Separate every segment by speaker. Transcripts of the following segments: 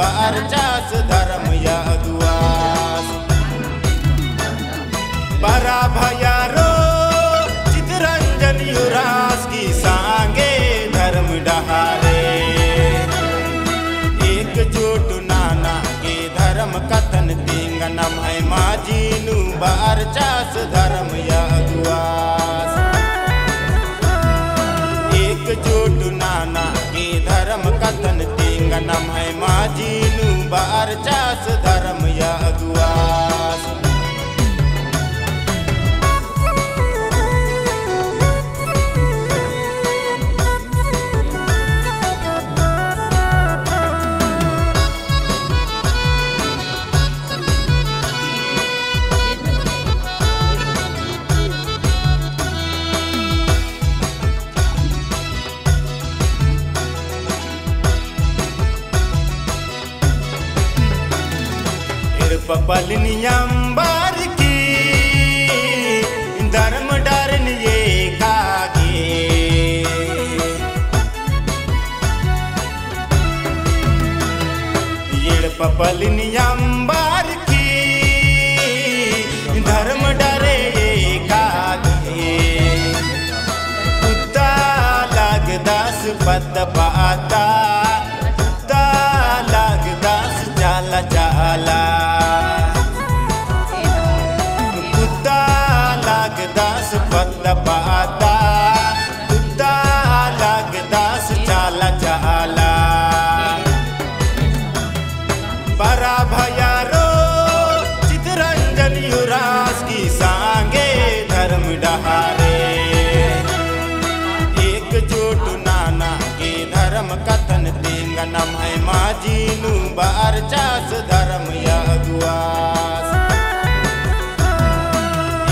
Speaker 1: चास धर्म या दुआस। बरा भयारो, चितरंजन युरास की सांगे धर्म डहारे। एकजुट नाना के धर्म कथन तिंगनम है माजीनु, बार चास धर्म पपलनियंबर की। धर्म डरन ये कागे येड़ पपलनियंबर की। धर्म डरे ये कागे कुत्ता लागदास पत पाता। बार चास धर्म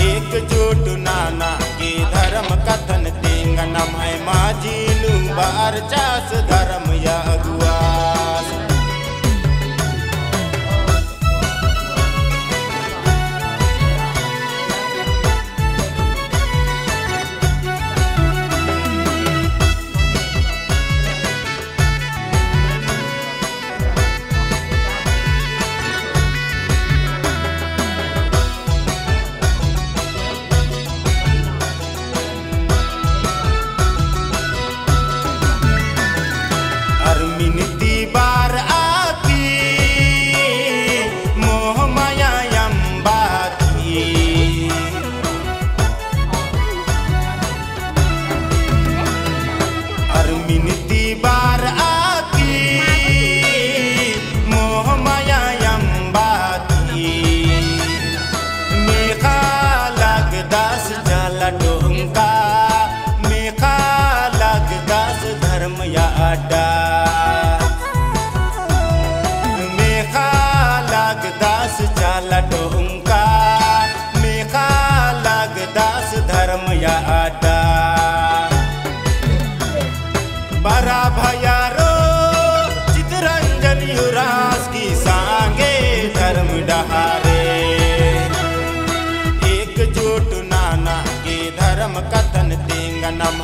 Speaker 1: एक एकजुट नाना के धर्म कथन तेंगनम है माजीनु बार चास धर्म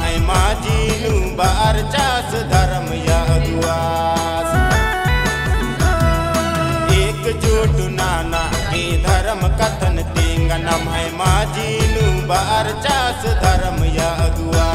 Speaker 1: है माजीनु बार चास धर्म यगुआस एकजुट नाना के धर्म कथन तेंगनम है माजीनु बार चास धर्म यगुआस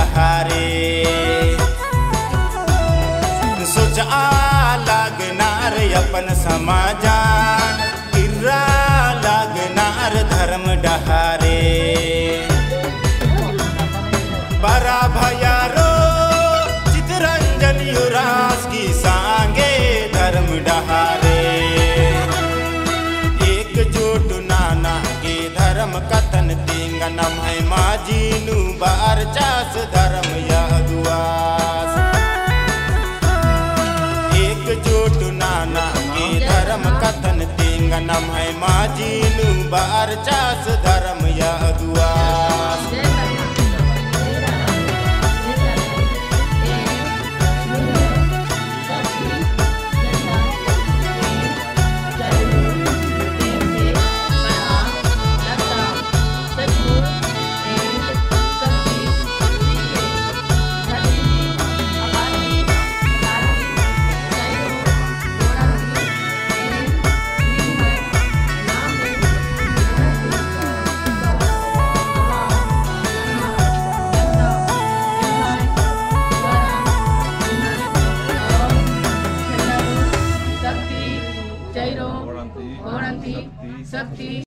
Speaker 1: अपन समाजान इरा लागनार धर्म डहारे। बरा भयारो चितरंजन युवराज की सांगे धर्म डहारे। एकजुट नाना के धर्म कथन तेंगनम है माजीनु बार चास धर्म यगुआस संगनम है माजीनु बार चास धर्म या